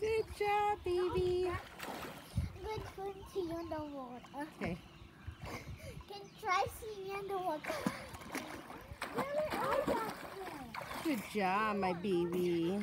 Good job, baby. Good going to underwater. Okay. Can try seeing underwater. in the water. Good job, my baby.